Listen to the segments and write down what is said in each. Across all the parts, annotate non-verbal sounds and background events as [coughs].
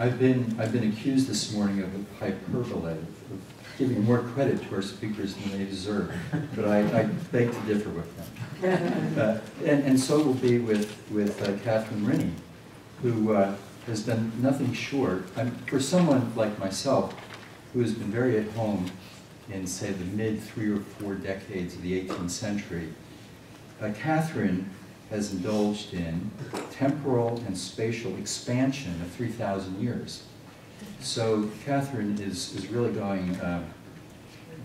I've been, I've been accused this morning of hyperbole, of giving more credit to our speakers than they deserve, but I, I beg to differ with them. [laughs] Uh, and, and so will be with, with uh, Katherine Rinne, who uh, has done nothing short. I'm, for someone like myself, who has been very at home in, say, the mid three or four decades of the 18th century, uh, Katherine has indulged in temporal and spatial expansion of 3,000 years. So Katherine is, is really going, uh,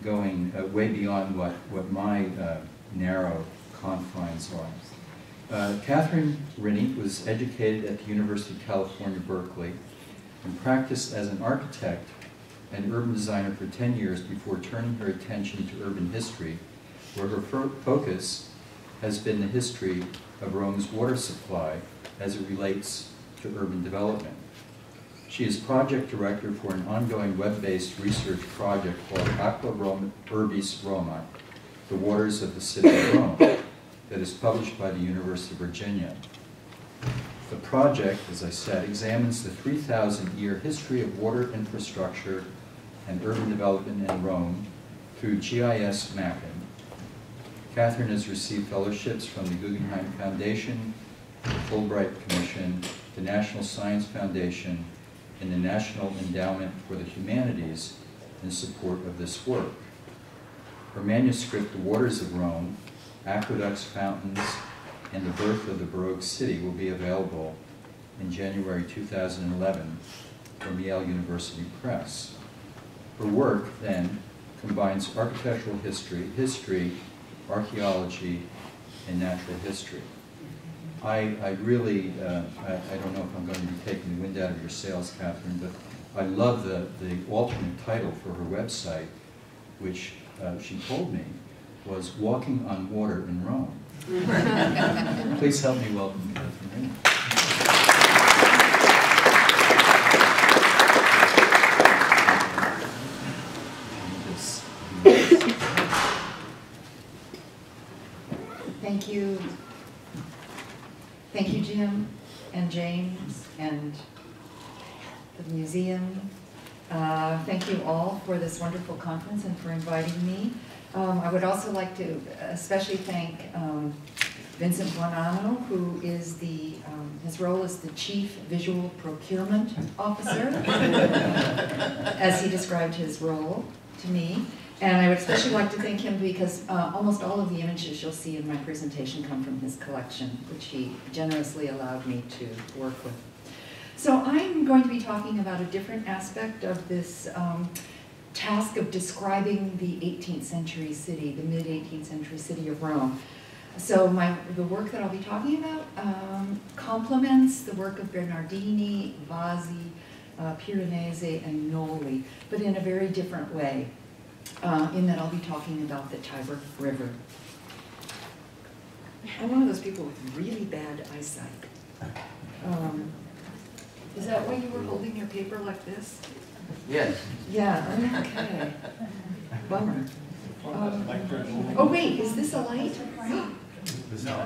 going uh, way beyond what, what my uh, narrow confines are. Uh, Katherine Rinne was educated at the University of California, Berkeley, and practiced as an architect and urban designer for 10 years before turning her attention to urban history, where her fo focus has been the history of Rome's water supply as it relates to urban development. She is project director for an ongoing web-based research project called Aqua Roma, Urbis Roma, The Waters of the City of Rome, that is published by the University of Virginia. The project, as I said, examines the 3,000-year history of water infrastructure and urban development in Rome through GIS mapping. Katherine has received fellowships from the Guggenheim Foundation, the Fulbright Commission, the National Science Foundation, and the National Endowment for the Humanities in support of this work. Her manuscript, The Waters of Rome, Aqueducts, Fountains, and the Birth of the Baroque City will be available in January 2011 from Yale University Press. Her work, then, combines architectural history, history, archaeology, and natural history. I, I really, uh, I, I, don't know if I'm going to be taking the wind out of your sails, Katherine, but I love the, the alternate title for her website, which uh, she told me was Walking on Water in Rome. [laughs] Please help me welcome Katherine Thank you. Thank you, Jim and James and the museum. Uh, thank you all for this wonderful conference and for inviting me. Um, I would also like to especially thank um, Vincent Buonanno, who is the, um, his role is the Chief Visual Procurement Officer, [laughs] as he described his role to me. And I would especially like to thank him because uh, almost all of the images you'll see in my presentation come from his collection, which he generously allowed me to work with. So I'm going to be talking about a different aspect of this um, task of describing the 18th century city, the mid-18th century city of Rome. So my, the work that I'll be talking about um, complements the work of Bernardini, Vasi, uh, Piranesi, and Nolli, but in a very different way, uh, in that I'll be talking about the Tiber River. I'm one of those people with really bad eyesight. [laughs] Um, is that why you were holding your paper like this? Yes. Yeah, okay. [laughs] Bummer. Um, oh wait, is this a light? No. Is that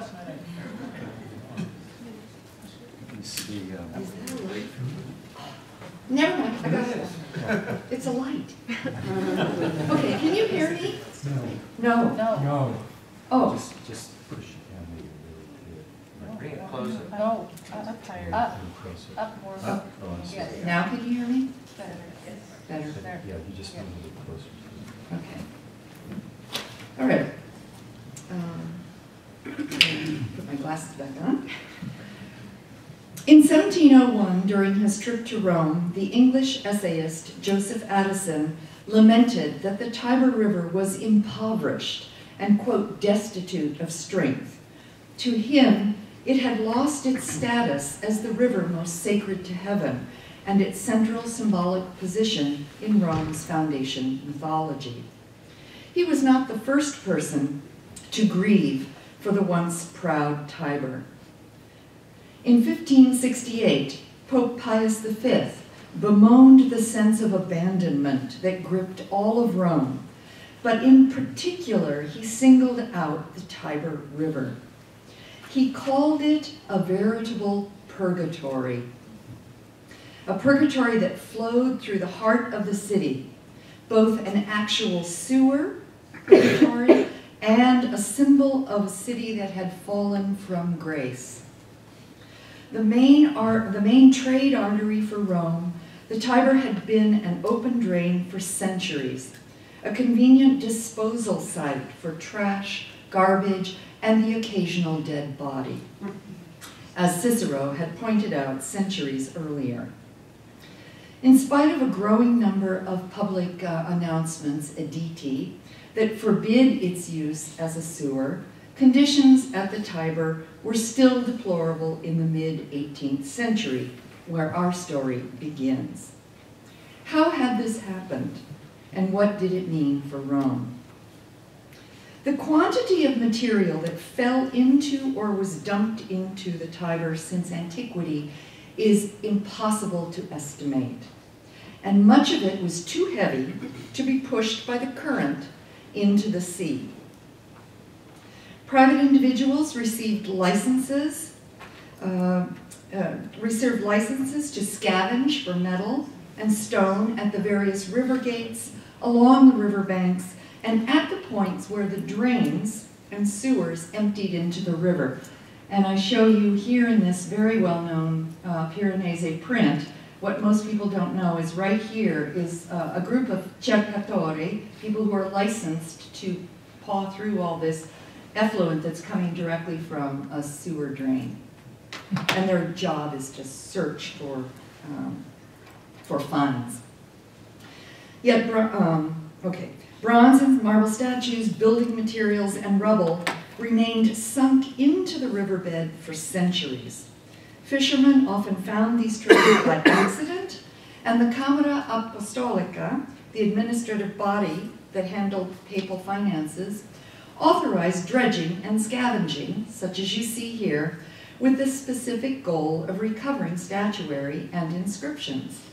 a light? Never mind, I got it. [laughs] It's a light. [laughs] Okay, can you hear me? No. No. No. Oh, Just, just push it down maybe really Bring it closer. No, I'm tired. Up, closer. up more. Up? Oh, I'm. Yes. now can you hear me? Better. Better. There. Yeah, you just move it closer. Okay. All right. Um, Put my glasses back on. In 1701, during his trip to Rome, the English essayist Joseph Addison lamented that the Tiber River was impoverished and, quote, destitute of strength. To him, it had lost its status as the river most sacred to heaven and its central symbolic position in Rome's foundation mythology. He was not the first person to grieve for the once proud Tiber. In 1568, Pope Pius V bemoaned the sense of abandonment that gripped all of Rome, but in particular, he singled out the Tiber River. He called it a veritable purgatory. a purgatory that flowed through the heart of the city, both an actual sewer purgatory and a symbol of a city that had fallen from grace. The main, the main trade artery for Rome, the Tiber had been an open drain for centuries, a convenient disposal site for trash, garbage, and the occasional dead body, as Cicero had pointed out centuries earlier. In spite of a growing number of public uh, announcements, editti, that forbid its use as a sewer, conditions at the Tiber were still deplorable in the mid-18th century, where our story begins. How had this happened, and what did it mean for Rome? The quantity of material that fell into or was dumped into the Tiber since antiquity is impossible to estimate. And much of it was too heavy to be pushed by the current into the sea. Private individuals received licenses, uh, uh, received licenses to scavenge for metal and stone at the various river gates, along the river banks, and at the points where the drains and sewers emptied into the river. And I show you here in this very well-known uh, print, what most people don't know is right here is uh, a group of cercatori, people who are licensed to paw through all this effluent that's coming directly from a sewer drain. And their job is to search for, um, for funds. Yet, um, okay, bronze and marble statues, building materials, and rubble remained sunk into the riverbed for centuries. Fishermen often found these treasures by [coughs] accident, and the Camera Apostolica, the administrative body that handled papal finances, authorized dredging and scavenging, such as you see here, with the specific goal of recovering statuary and inscriptions.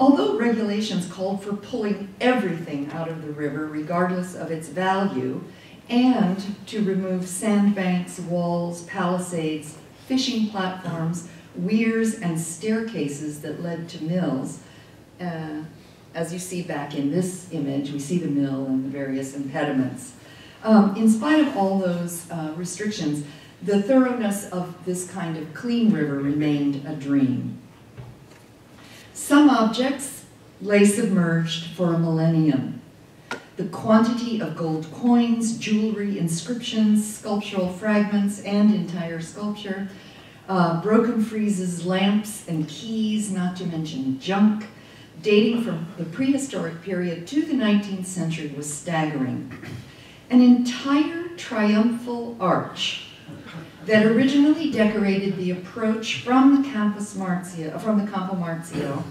Although regulations called for pulling everything out of the river regardless of its value, and to remove sandbanks, walls, palisades, fishing platforms, weirs, and staircases that led to mills. Uh, as you see back in this image, we see the mill and the various impediments. Um, in spite of all those uh, restrictions, the thoroughness of this kind of clean river remained a dream. Some objects lay submerged for a millennium. The quantity of gold coins, jewelry, inscriptions, sculptural fragments, and entire sculpture uh, broken friezes, lamps, and keys, not to mention junk, dating from the prehistoric period to the 19th century was staggering. An entire triumphal arch that originally decorated the approach from the Campus Marzio, from the Campo Marzio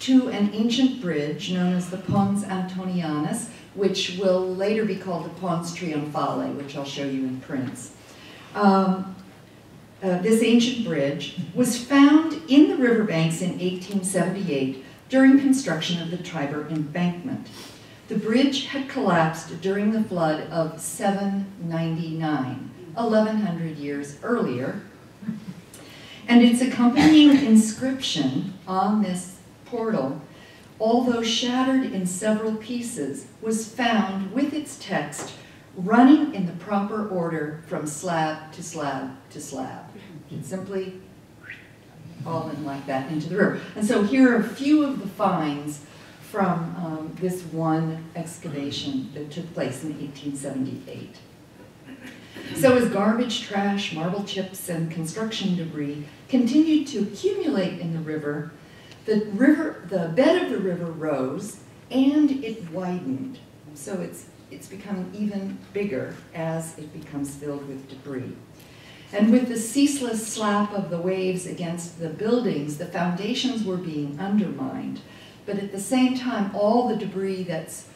to an ancient bridge known as the Pons Antonianus, which will later be called the Pons Triumphale, which I'll show you in prints. Um, uh, this ancient bridge, was found in the riverbanks in 1878 during construction of the Tiber embankment. The bridge had collapsed during the flood of 799, 1100 years earlier, and its accompanying inscription on this portal, although shattered in several pieces, was found with its text running in the proper order from slab to slab to slab. It simply fallen like that into the river. And so here are a few of the finds from um, this one excavation that took place in 1878. So as garbage, trash, marble chips, and construction debris continued to accumulate in the river, the river, the bed of the river rose and it widened. So it's, it's becoming even bigger as it becomes filled with debris. And with the ceaseless slap of the waves against the buildings, the foundations were being undermined. But at the same time, all the debris that's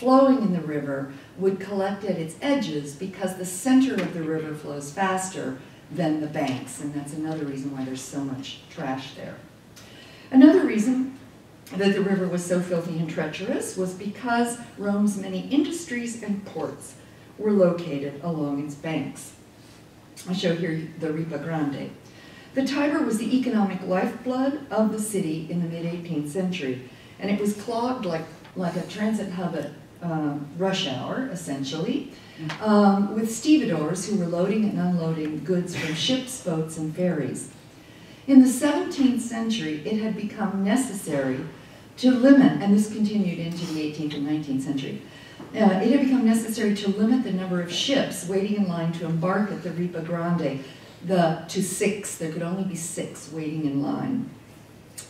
flowing in the river would collect at its edges because the center of the river flows faster than the banks. And that's another reason why there's so much trash there. Another reason that the river was so filthy and treacherous was because Rome's many industries and ports were located along its banks. I show here the Ripa Grande. The Tiber was the economic lifeblood of the city in the mid-18th century, and it was clogged like, like a transit hub at uh, rush hour, essentially, um, with stevedores who were loading and unloading goods from ships, boats, and ferries. In the 17th century, it had become necessary to limit, and this continued into the 18th and 19th century, uh, it had become necessary to limit the number of ships waiting in line to embark at the Ripa Grande the, to six. There could only be six waiting in line.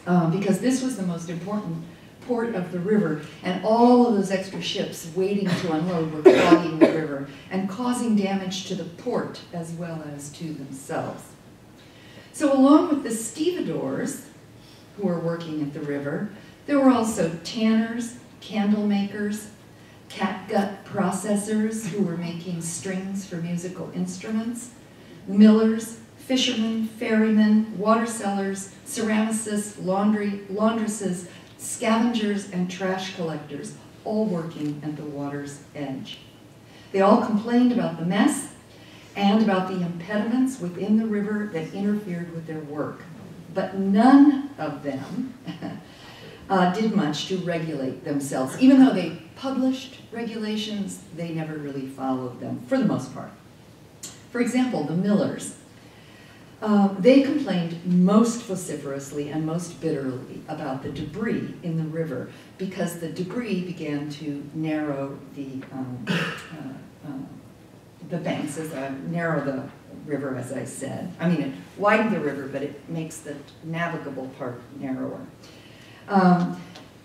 Uh, because this was the most important port of the river, and all of those extra ships waiting to unload were clogging the river and causing damage to the port as well as to themselves. So along with the stevedores, who were working at the river, there were also tanners, candle makers, catgut processors who were making strings for musical instruments, millers, fishermen, ferrymen, water sellers, ceramicists, laundry, laundresses, scavengers, and trash collectors, all working at the water's edge. They all complained about the mess and about the impediments within the river that interfered with their work. But none of them [laughs] uh, did much to regulate themselves. Even though they published regulations, they never really followed them, for the most part. For example, the millers. Uh, they complained most vociferously and most bitterly about the debris in the river because the debris began to narrow the, um, uh, uh, the banks, as I narrow the river, as I said. I mean, it widened the river, but it makes the navigable part narrower. Um,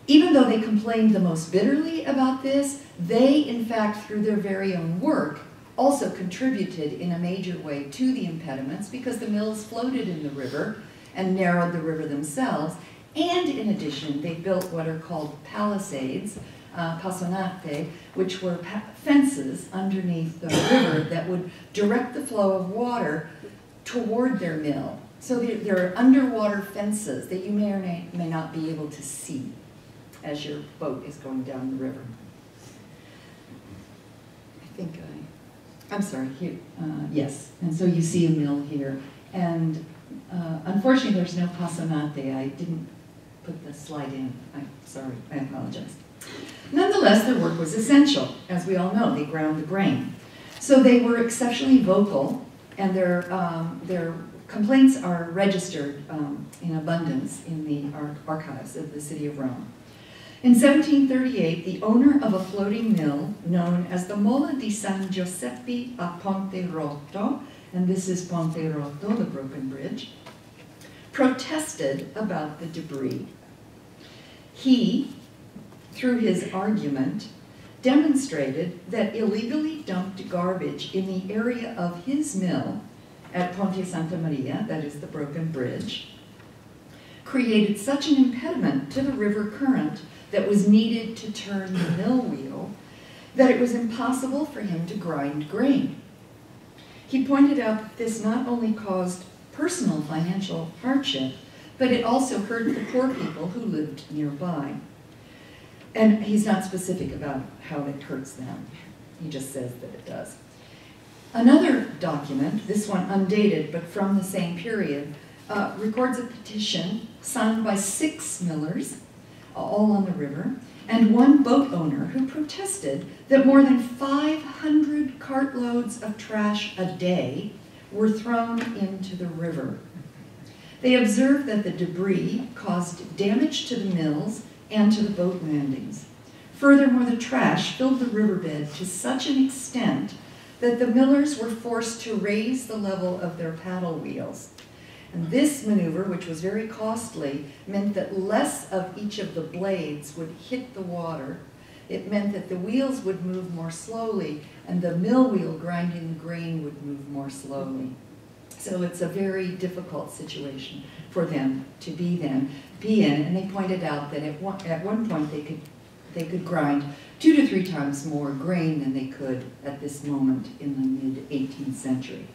even though they complained the most bitterly about this, they, in fact, through their very own work, also contributed in a major way to the impediments because the mills floated in the river and narrowed the river themselves. And in addition, they built what are called palisades, uh, passonate, which were pa fences underneath the river [coughs] that would direct the flow of water toward their mill. So there, there are underwater fences that you may or may, may not be able to see as your boat is going down the river. I think I, I'm sorry, here, uh, yes. And so you see a mill here. And uh, unfortunately, there's no passonate. I didn't put the slide in. I'm sorry, I apologize. Nonetheless, their work was essential. As we all know, they ground the grain. So they were exceptionally vocal, and their, um, their complaints are registered um, in abundance in the ar archives of the city of Rome. In 1738, the owner of a floating mill known as the Mola di San Giuseppe a Ponte Rotto, and this is Ponte Rotto, the broken bridge, protested about the debris. He, through his argument, demonstrated that illegally dumped garbage in the area of his mill at Ponte Santa Maria, that is the broken bridge, created such an impediment to the river current that was needed to turn the mill wheel that it was impossible for him to grind grain. He pointed out that this not only caused personal financial hardship, but it also hurt the poor people who lived nearby. And he's not specific about how it hurts them. He just says that it does. Another document, this one undated but from the same period, uh, records a petition signed by six millers, all on the river, and one boat owner who protested that more than 500 cartloads of trash a day were thrown into the river. They observed that the debris caused damage to the mills and to the boat landings. Furthermore, the trash filled the riverbed to such an extent that the millers were forced to raise the level of their paddle wheels. This maneuver, which was very costly, meant that less of each of the blades would hit the water. It meant that the wheels would move more slowly, and the mill wheel grinding the grain would move more slowly. So it's a very difficult situation for them to be then be in. And they pointed out that at one, at one point they could they could grind two to three times more grain than they could at this moment in the mid 18th century.